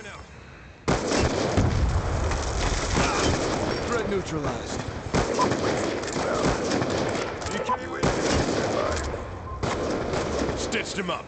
Going out. Threat neutralized. Stitched him up.